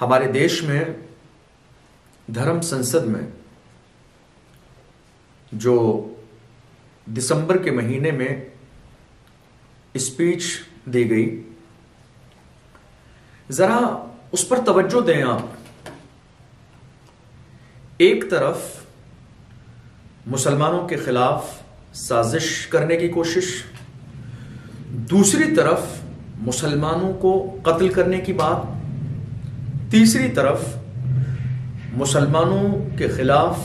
हमारे देश में, धर्म संसद में, जो दिसंबर के महीने में स्पीच दी गई, जरा उस पर तवज्जो दें आप। एक तरफ़ मुसलमानों के खिलाफ साजिश करने की कोशिश, दूसरी तरफ़ मुसलमानों को कत्ल करने की बात तीसरी तरफ़ मुसलमानों के खिलाफ,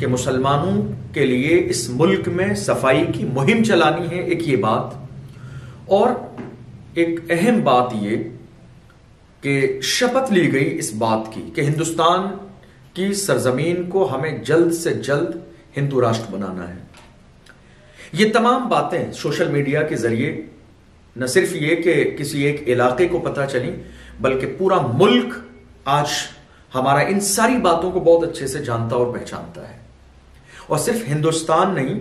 कि मुसलमानों के लिए इस मुल्क में सफ़ाई की मुहिम चलानी है, एक ये बात। और एक अहम बात ये कि शपथ ली गई इस बात की कि हिंदुस्तान की सरजमीन को हमें जल्द से जल्द हिंदू राष्ट्र बनाना है। ये तमाम बातें सोशल मीडिया के ज़रिए, न सिर्फ़ ये कि किसी एक इलाके को पता चली बल्कि पूरा मुल्क आज हमारा इन सारी बातों को बहुत अच्छे से जानता और पहचानता है। और सिर्फ़ हिंदुस्तान नहीं,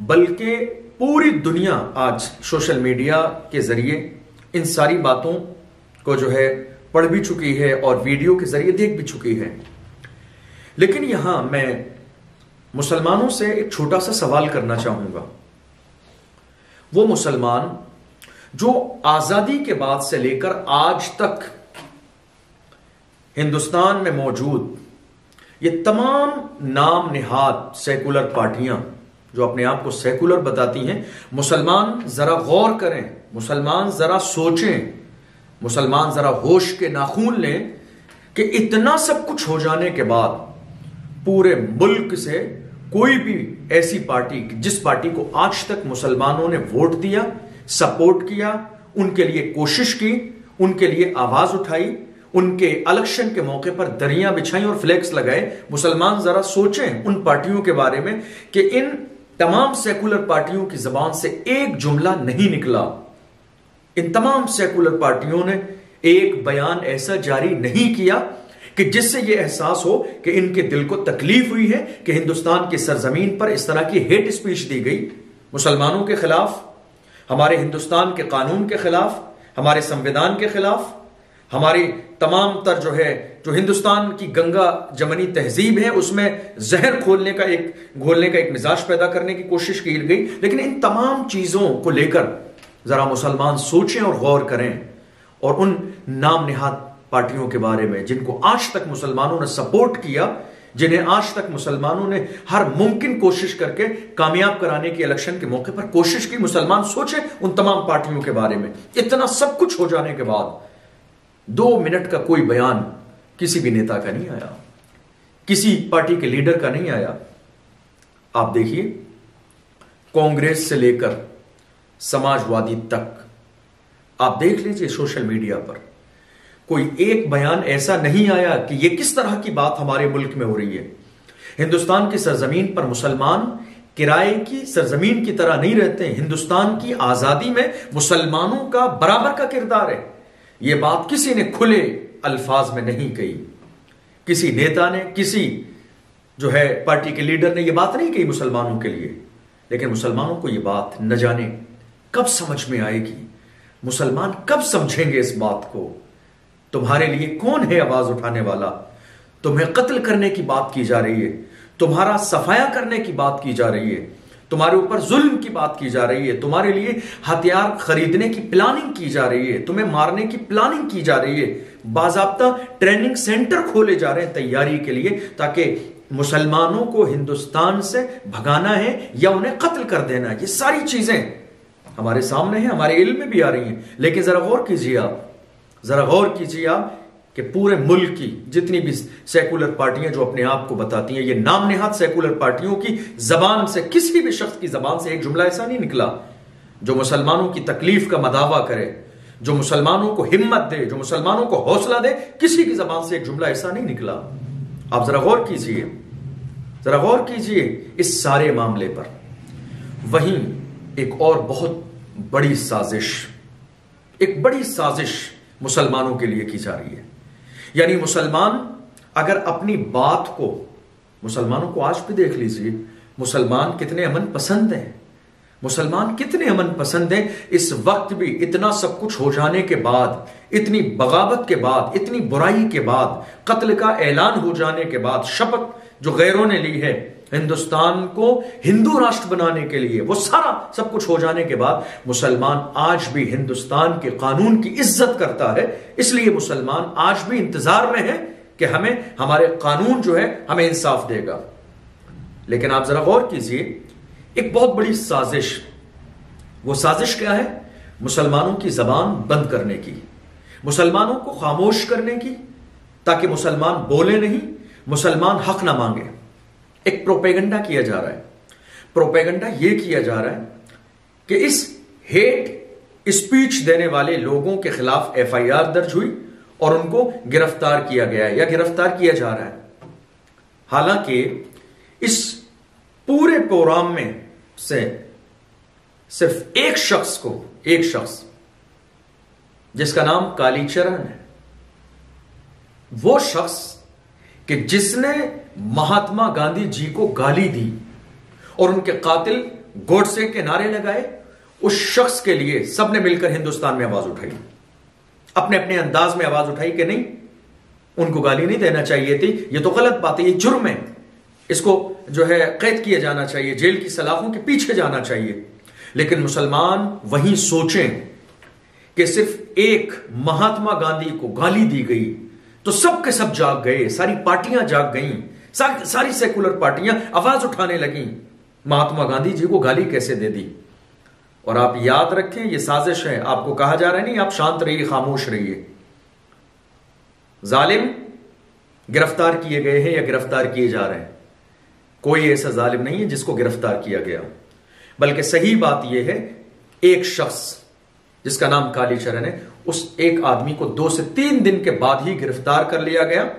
बल्कि पूरी दुनिया आज सोशल मीडिया के ज़रिए इन सारी बातों को जो है पढ़ भी चुकी है और वीडियो के ज़रिए देख भी चुकी है। लेकिन यहाँ मैं मुसलमानों से एक छोटा सा सवाल करना चाहूँगा। वो मुसलमान जो आज़ादी के बाद से लेकर आज तक हिंदुस्तान में मौजूद ये तमाम नाम निहाद सेकुलर पार्टियाँ जो अपने आप को सेकुलर बताती हैं, मुसलमान जरा गौर करें, मुसलमान जरा सोचें, मुसलमान जरा होश के नाखून लें कि इतना सब कुछ हो जाने के बाद पूरे मुल्क से कोई भी ऐसी पार्टी, जिस पार्टी को आज तक मुसलमानों ने वोट दिया सपोर्ट किया, उनके लिए कोशिश की, उनके लिए आवाज़ उठाई, उनके इलेक्शन के मौके पर दरिया बिछाई और फ्लैक्स लगाए। मुसलमान जरा सोचें उन पार्टियों के बारे में कि इन तमाम सेकुलर पार्टियों की जबान से एक जुमला नहीं निकला। इन तमाम सेकुलर पार्टियों ने एक बयान ऐसा जारी नहीं किया कि जिससे यह एहसास हो कि इनके दिल को तकलीफ़ हुई है कि हिंदुस्तान की सरजमीन पर इस तरह की हेट स्पीच दी गई। मुसलमानों के खिलाफ हमारे हिंदुस्तान के कानून के खिलाफ, हमारे संविधान के खिलाफ, हमारी तमाम तर जो है, जो हिंदुस्तान की गंगा जमनी तहजीब है, उसमें जहर खोलने का एक, घोलने का एक मिजाज पैदा करने की कोशिश की गई। लेकिन इन तमाम चीज़ों को लेकर जरा मुसलमान सोचें और गौर करें। और उन नाम निहाद पार्टियों के बारे में, जिनको आज तक मुसलमानों ने सपोर्ट किया जिन्हें आज तक मुसलमानों ने हर मुमकिन कोशिश करके कामयाब कराने की इलेक्शन के मौके पर कोशिश की, मुसलमान सोचे उन तमाम पार्टियों के बारे में। इतना सब कुछ हो जाने के बाद दो मिनट का कोई बयान किसी भी नेता का नहीं आया। किसी पार्टी के लीडर का नहीं आया। आप देखिए, कांग्रेस से लेकर समाजवादी तक, आप देख लीजिए सोशल मीडिया पर। कोई एक बयान ऐसा नहीं आया कि यह किस तरह की बात हमारे मुल्क में हो रही है। हिंदुस्तान की सरजमीन पर मुसलमान किराए की सरजमीन की तरह नहीं रहते, हिंदुस्तान की आज़ादी में मुसलमानों का बराबर का किरदार है। यह बात किसी ने खुले अल्फाज में नहीं कही। किसी नेता ने, किसी जो है पार्टी के लीडर ने यह बात नहीं कही मुसलमानों के लिए। लेकिन मुसलमानों को यह बात न जाने कब समझ में आएगी। मुसलमान कब समझेंगे इस बात को? तुम्हारे लिए कौन है आवाज़ उठाने वाला? तुम्हें कत्ल करने की बात की जा रही है। तुम्हारा सफाया करने की बात की जा रही है। तुम्हारे ऊपर जुल्म की बात की जा रही है। तुम्हारे लिए हथियार खरीदने की प्लानिंग की जा रही है। तुम्हें मारने की प्लानिंग की जा रही है। बाजाबता ट्रेनिंग सेंटर खोले जा रहे हैं तैयारी के लिए ताकि मुसलमानों को हिंदुस्तान से भगाना है या उन्हें कत्ल कर देना है। ये सारी चीज़ें हमारे सामने हैं, हमारे इल्म में भी आ रही हैं। लेकिन जरा गौर कीजिए आप जरा गौर कीजिए आप कि पूरे मुल्क की जितनी भी सेकुलर पार्टियाँ जो अपने आप को बताती हैं, ये नाम निहात सेकुलर पार्टियों की जबान से, किसी भी शख्स की जबान से एक जुमला ऐसा नहीं निकला, जो मुसलमानों की तकलीफ़ का मदावा करे, जो मुसलमानों को हिम्मत दे, जो मुसलमानों को हौसला दे, किसी की जबान से एक जुमला ऐसा नहीं निकला। आप जरा गौर कीजिए, जरा गौर कीजिए इस सारे मामले पर। वहीं एक और बहुत बड़ी साजिश, एक बड़ी साजिश मुसलमानों के लिए की जा रही है। यानी मुसलमान अगर अपनी बात को, मुसलमानों को आज भी देख लीजिए, मुसलमान कितने अमन पसंद हैं, मुसलमान कितने अमन पसंद हैं, इस वक्त भी इतना सब कुछ हो जाने के बाद, इतनी बगावत के बाद, इतनी बुराई के बाद, कत्ल का ऐलान हो जाने के बाद, शपथ जो गैरों ने ली है हिंदुस्तान को हिंदू राष्ट्र बनाने के लिए, वो सारा सब कुछ हो जाने के बाद मुसलमान आज भी हिंदुस्तान के कानून की इज़्ज़त करता है। इसलिए मुसलमान आज भी इंतज़ार में है कि हमें, हमारे कानून जो है, हमें इंसाफ देगा। लेकिन आप जरा गौर कीजिए, एक बहुत बड़ी साजिश। वो साजिश क्या है? मुसलमानों की जबान बंद करने की, मुसलमानों को खामोश करने की, ताकि मुसलमान बोले नहीं, मुसलमान हक ना मांगे। एक प्रोपेगंडा किया जा रहा है। प्रोपेगंडा यह किया जा रहा है कि इस हेट स्पीच देने वाले लोगों के खिलाफ एफआईआर दर्ज हुई और उनको गिरफ़्तार किया गया है या गिरफ़्तार किया जा रहा है। हालाँकि इस पूरे प्रोग्राम में से सिर्फ़ एक शख्स को, एक शख्स, जिसका नाम कालीचरण है, वो शख्स कि जिसने महात्मा गांधी जी को गाली दी और उनके कातिल गोडसे के नारे लगाए, उस शख्स के लिए सबने मिलकर हिंदुस्तान में आवाज़ उठाई। अपने अपने अंदाज में आवाज़ उठाई कि नहीं, उनको गाली नहीं देना चाहिए थी। ये तो गलत बात है, ये जुर्म है। इसको जो है कैद किया जाना चाहिए, जेल की सलाखों के पीछे जाना चाहिए। लेकिन मुसलमान वहीं सोचें कि सिर्फ़ एक महात्मा गांधी को गाली दी गई तो सब के सब जाग गए सारी पार्टियाँ जाग गईं सारी, सारी सेकुलर पार्टियाँ आवाज़ उठाने लगी। महात्मा गांधी जी को गाली कैसे दे दी? और आप याद रखें यह साजिश है आपको कहा जा रहा है नहीं आप शांत रहिए खामोश रहिए। जालिम गिरफ़्तार किए गए हैं या गिरफ़्तार किए जा रहे हैं? कोई ऐसा जालिम नहीं है जिसको गिरफ़्तार किया गया बल्कि सही बात यह है एक शख्स जिसका नाम कालीचरण है उस एक आदमी को दो से तीन दिन के बाद ही गिरफ़्तार कर लिया गया।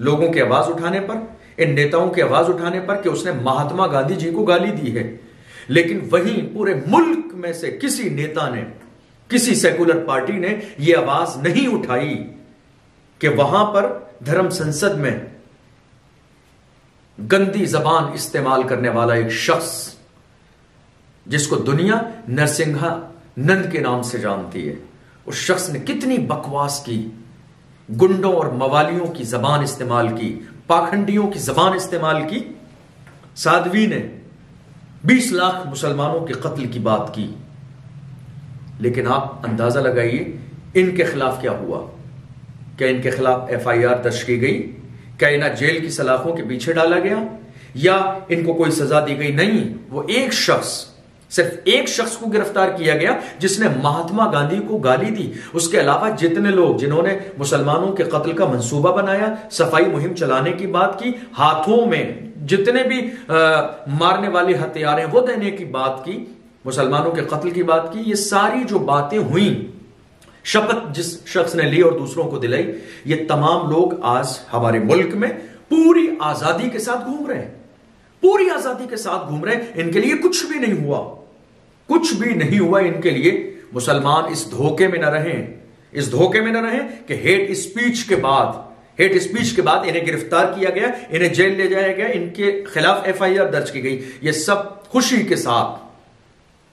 लोगों की आवाज़ उठाने पर, इन नेताओं की आवाज़ उठाने पर कि उसने महात्मा गांधी जी को गाली दी है। लेकिन वहीं पूरे मुल्क में से किसी नेता ने, किसी सेकुलर पार्टी ने यह आवाज़ नहीं उठाई कि वहाँ पर धर्म संसद में गंदी जबान इस्तेमाल करने वाला एक शख्स, जिसको दुनिया नरसिंहा नंद के नाम से जानती है। उस शख्स ने कितनी बकवास की। गुंडों और मवालियों की जबान इस्तेमाल की, पाखंडियों की जबान इस्तेमाल की। साधवी ने 20 लाख मुसलमानों के कत्ल की बात की। लेकिन आप अंदाज़ा लगाइए, इनके खिलाफ क्या हुआ? क्या इनके खिलाफ एफआईआर दर्ज की गई? क्या इन्हें जेल की सलाखों के पीछे डाला गया? या इनको कोई सजा दी गई नहीं? वो एक शख्स सिर्फ़ एक शख्स को गिरफ़्तार किया गया जिसने महात्मा गांधी को गाली दी। उसके अलावा जितने लोग जिन्होंने मुसलमानों के कत्ल का मंसूबा बनाया सफ़ाई मुहिम चलाने की बात की हाथों में जितने भी आ, मारने वाले हथियार हैं वो देने की बात की मुसलमानों के कत्ल की बात की ये सारी जो बातें हुई शपथ जिस शख्स ने ली और दूसरों को दिलाई ये तमाम लोग आज हमारे मुल्क में पूरी आज़ादी के साथ घूम रहे हैं। पूरी आज़ादी के साथ घूम रहे हैं। इनके लिए कुछ भी नहीं हुआ। कुछ भी नहीं हुआ इनके लिए, मुसलमान इस धोखे में न रहे। इस धोखे में न रहे कि हेट स्पीच के बाद, हेट स्पीच के बाद इन्हें गिरफ़्तार किया गया, इन्हें जेल ले जाया गया, इनके खिलाफ एफआईआर दर्ज की गई। ये सब खुशी के साथ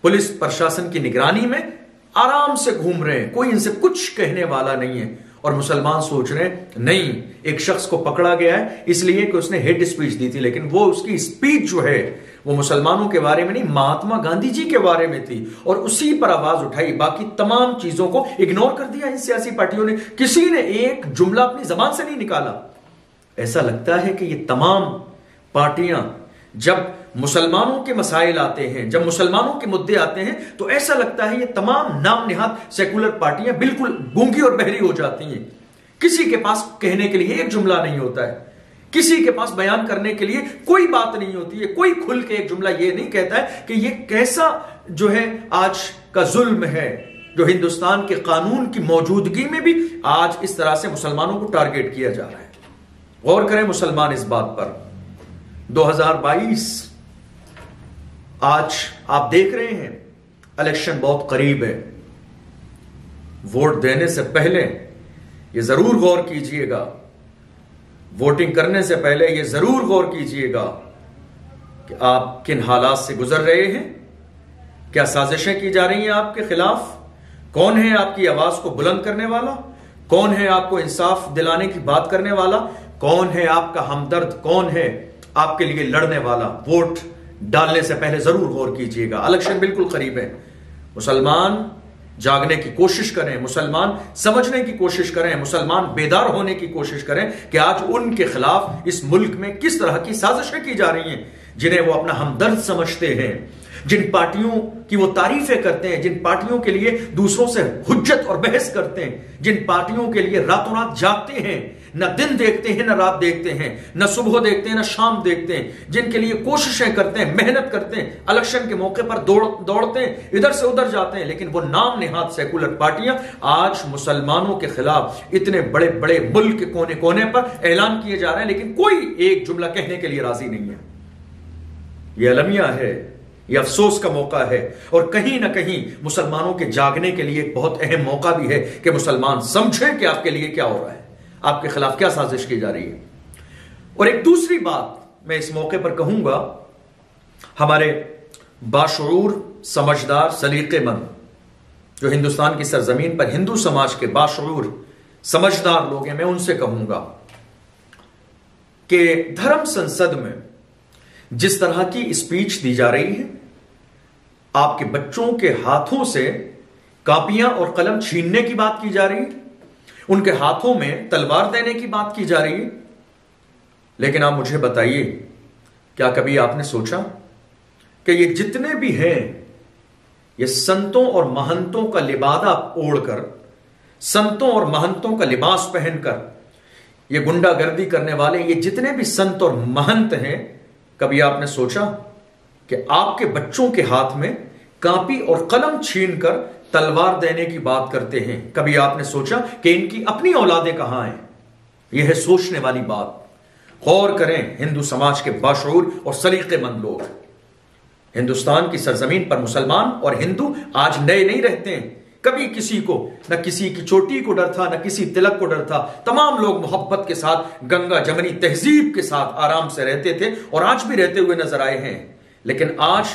पुलिस प्रशासन की निगरानी में आराम से घूम रहे हैं। कोई इनसे कुछ कहने वाला नहीं है। और मुसलमान सोच रहे हैं नहीं, एक शख्स को पकड़ा गया है, इसलिए कि उसने हेट स्पीच दी थी, लेकिन वो उसकी स्पीच जो है, वो मुसलमानों के बारे में नहीं, महात्मा गांधी जी के बारे में थी, और उसी पर आवाज़ उठाई। बाकी तमाम चीज़ों को इग्नोर कर दिया इन सियासी पार्टियों ने। किसी ने एक जुमला अपनी जबान से नहीं निकाला। ऐसा लगता है कि ये तमाम पार्टियाँ, जब मुसलमानों के मसाइल आते हैं। जब मुसलमानों के मुद्दे आते हैं तो ऐसा लगता है ये तमाम नाम निहात सेकुलर पार्टियाँ बिल्कुल गूँगी और बहरी हो जाती हैं। किसी के पास कहने के लिए एक जुमला नहीं होता है। किसी के पास बयान करने के लिए कोई बात नहीं होती है। कोई खुल के एक जुमला ये नहीं कहता है कि ये कैसा जो है आज का जुल्म है, जो हिंदुस्तान के कानून की मौजूदगी में भी आज इस तरह से मुसलमानों को टारगेट किया जा रहा है। गौर करें मुसलमान इस बात पर। 2022 आज आप देख रहे हैं इलेक्शन बहुत करीब है। वोट देने से पहले यह ज़रूर गौर कीजिएगा। वोटिंग करने से पहले यह ज़रूर गौर कीजिएगा कि आप किन हालात से गुजर रहे हैं, क्या साजिशें की जा रही हैं आपके खिलाफ, कौन है आपकी आवाज़ को बुलंद करने वाला, कौन है आपको इंसाफ दिलाने की बात करने वाला, कौन है आपका हमदर्द, कौन है आपके लिए लड़ने वाला। वोट डालने से पहले ज़रूर गौर कीजिएगा। इलेक्शन बिल्कुल करीब है। मुसलमान जागने की कोशिश करें, मुसलमान समझने की कोशिश करें, मुसलमान बेदार होने की कोशिश करें कि आज उनके खिलाफ इस मुल्क में किस तरह की साजिशें की जा रही हैं, जिन्हें वो अपना हमदर्द समझते हैं। जिन पार्टियों की वो तारीफें करते हैं, जिन पार्टियों के लिए दूसरों से हुज्जत और बहस करते हैं, जिन पार्टियों के लिए रातों रात जागते हैं, न दिन देखते हैं, न रात देखते हैं, न सुबह देखते हैं, न शाम देखते हैं, जिनके लिए कोशिशें करते हैं, मेहनत करते हैं, इलेक्शन के मौके पर दौड़, दौड़ते हैं, इधर से उधर जाते हैं, लेकिन वो नाम निहात सेकुलर पार्टियाँ आज मुसलमानों के खिलाफ इतने बड़े बड़े मुल्क के कोने कोने पर ऐलान किए जा रहे हैं, लेकिन कोई एक जुमला कहने के लिए राज़ी नहीं है। यह अलमिया है यह अफसोस का मौका है। और कहीं ना कहीं मुसलमानों के जागने के लिए एक बहुत अहम मौका भी है कि मुसलमान समझें कि आपके लिए क्या हो रहा है। आपके खिलाफ क्या साजिश की जा रही है। और एक दूसरी बात मैं इस मौके पर कहूँगा, हमारे बाशरूर समझदार सलीकेमंद जो हिंदुस्तान की सरजमीन पर हिंदू समाज के बाशूर समझदार लोग हैं, मैं उनसे कहूँगा कि धर्म संसद में जिस तरह की स्पीच दी जा रही है, आपके बच्चों के हाथों से कापियाँ और कलम छीनने की बात की जा रही है, उनके हाथों में तलवार देने की बात की जा रही है। लेकिन आप मुझे बताइए, क्या कभी आपने सोचा कि ये जितने भी हैं, ये संतों और महंतों का लिबादा ओढ़कर, संतों और महंतों का लिबास पहनकर, ये गुंडागर्दी करने वाले, ये जितने भी संत और महंत हैं कभी आपने सोचा कि आपके बच्चों के हाथ में कापी और कलम छीनकर तलवार देने की बात करते हैं? कभी आपने सोचा कि इनकी अपनी औलादे कहाँ हैं? यह है सोचने वाली बात। गौर करें, हिंदू समाज के बाशूर और सलीकेमंद लोग। हिंदुस्तान की सरजमीन पर मुसलमान और हिंदू आज नए नहीं रहते हैं। कभी किसी को, न किसी की चोटी को डर था, न किसी तिलक को डर था। तमाम लोग मोहब्बत के साथ, गंगा जमनी तहजीब के साथ आराम से रहते थे और आज भी रहते हुए नज़र आए हैं। लेकिन आज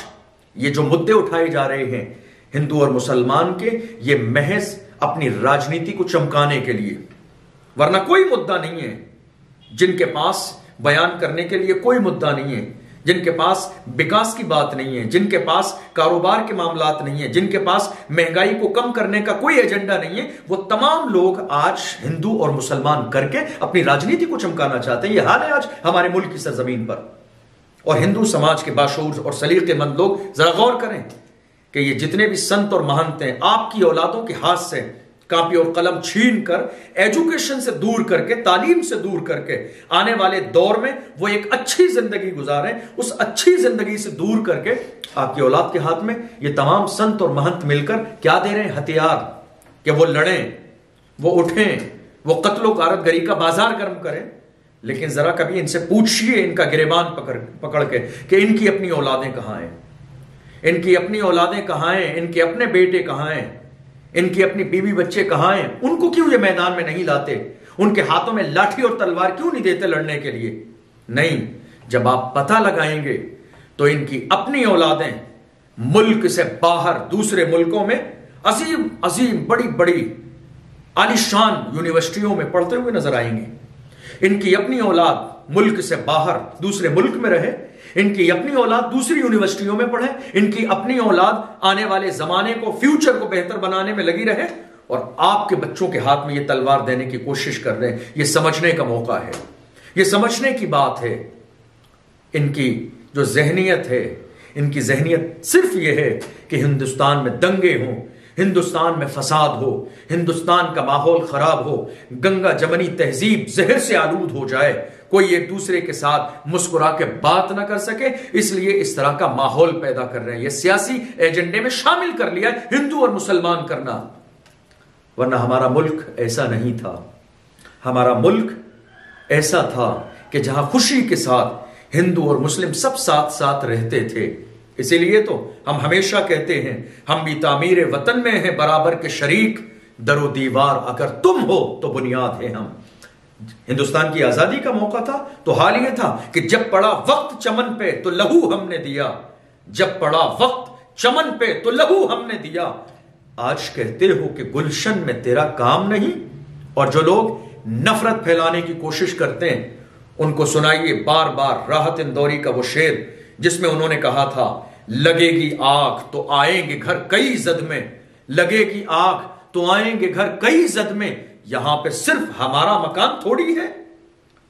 ये जो मुद्दे उठाए जा रहे हैं, हिंदू और मुसलमान के, ये महज अपनी राजनीति को चमकाने के लिए। वरना कोई मुद्दा नहीं है। जिनके पास बयान करने के लिए कोई मुद्दा नहीं है। जिनके पास विकास की बात नहीं है, जिनके पास कारोबार के मामला नहीं है, जिनके पास महँगाई को कम करने का कोई एजेंडा नहीं है, वो तमाम लोग आज हिंदू और मुसलमान करके अपनी राजनीति को चमकाना चाहते हैं। ये हाल है आज हमारे मुल्क की सरजमीन पर। और हिंदू समाज के बाशूर और सलीकेमंद लोग, जरा गौर करें कि ये जितने भी संत और महंत हैं, आपकी औलादों के हाथ से कापी और कलम छीन कर एजुकेशन से दूर करके, तालीम से दूर करके आने वाले दौर में वो एक अच्छी ज़िंदगी गुजारे, उस अच्छी ज़िंदगी से दूर करके आपकी औलाद के हाथ में ये तमाम संत और महंत मिलकर क्या दे रहे हैं? हथियार, कि वो लड़ें, वो उठें, वो कत्लो कारतगरी का बाज़ार गर्म करें। लेकिन जरा कभी इनसे पूछिए, इनका गिरेबान पकड़ पकड़ के, कि इनकी अपनी औलादें कहाँ हैं? इनकी अपनी औलादें कहाँ हैं? इनके अपने बेटे कहाँ हैं? इनकी अपनी बीवी बच्चे कहाँ हैं? उनको क्यों ये मैदान में नहीं लाते? उनके हाथों में लाठी और तलवार क्यों नहीं देते लड़ने के लिए? नहीं, जब आप पता लगाएँगे तो इनकी अपनी औलादें मुल्क से बाहर दूसरे मुल्कों में अजीम अजीम बड़ी बड़ी, आलिशान यूनिवर्सिटियों में पढ़ते हुए नज़र आएँगे। इनकी अपनी औलाद मुल्क से बाहर दूसरे मुल्क में रहे इनकी अपनी औलाद दूसरी यूनिवर्सिटियों में पढ़े, इनकी अपनी औलाद आने वाले जमाने को फ्यूचर को बेहतर बनाने में लगी रहे और आपके बच्चों के हाथ में ये तलवार देने की कोशिश कर रहे हैं। यह समझने का मौका है। यह समझने की बात है, इनकी जो जहनीत है, इनकी जहनीत सिर्फ़ यह है कि हिंदुस्तान में दंगे हों, हिंदुस्तान में फसाद हो, हिंदुस्तान का माहौल खराब हो, गंगा जमनी तहजीब जहर से आलूद हो जाए कोई एक दूसरे के साथ मुस्कुरा के बात ना कर सके। इसलिए इस तरह का माहौल पैदा कर रहे हैं। ये सियासी एजेंडे में शामिल कर लिया है, हिंदू और मुसलमान करना। वरना हमारा मुल्क ऐसा नहीं था। हमारा मुल्क ऐसा था कि जहाँ खुशी के साथ हिंदू और मुस्लिम सब साथ साथ रहते थे। इसीलिए तो हम हमेशा कहते हैं, हम भी तामीर वतन में हैं, बराबर के शरीक। दरो दीवार अगर तुम हो तो बुनियाद है हम। हिंदुस्तान की आज़ादी का मौका था तो हाल यह था कि जब पड़ा वक्त चमन पे तो लहू हमने दिया। जब पड़ा वक्त चमन पे तो लहू हमने दिया। आज कहते हो कि गुलशन में तेरा काम नहीं, और जो लोग नफरत फैलाने की कोशिश करते हैं, उनको सुनाइए बार बार राहत इंदौरी का वो शेर, जिसमें उन्होंने कहा था, लगेगी आग तो आएँगे घर कई जद में, लगेगी आग तो आएँगे घर कई जद में यहाँ पे सिर्फ़ हमारा मकान थोड़ी है।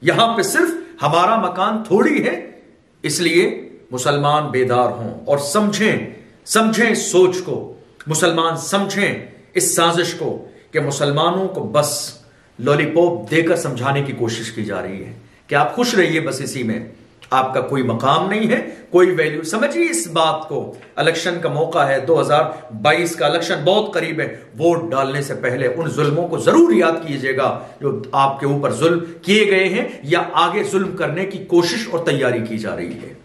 यहाँ पे सिर्फ़ हमारा मकान थोड़ी है। इसलिए मुसलमान बेदार हों और समझें समझें सोच को। मुसलमान समझें इस साजिश को कि मुसलमानों को बस लॉलीपॉप देकर समझाने की कोशिश की जा रही है। कि आप खुश रहिए बस इसी में? आपका कोई मकाम नहीं है, कोई वैल्यू समझिए इस बात को। इलेक्शन का मौका है 2022 का इलेक्शन बहुत करीब है। वोट डालने से पहले उन जुल्मों को ज़रूर याद कीजिएगा जो आपके ऊपर जुल्म किए गए हैं या आगे जुल्म करने की कोशिश और तैयारी की जा रही है।